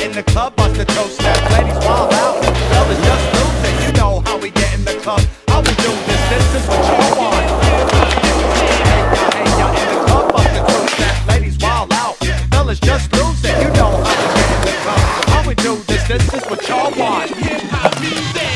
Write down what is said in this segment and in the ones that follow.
in the club, bust the toast step. Ladies wild out, fellas just losing. You know how we get in the club. How we do this, this is what y'all want. Y'all in the club, bust. Ladies wild out, fellas just. You know how we get in the club. How we do this, this is what y'all want. Toast turntables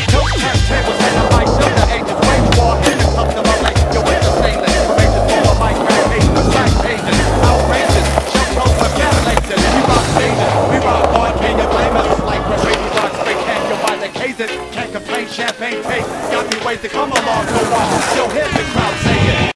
champagne cake. Got me waiting, come along, go on. Yo, hear the crowd saying.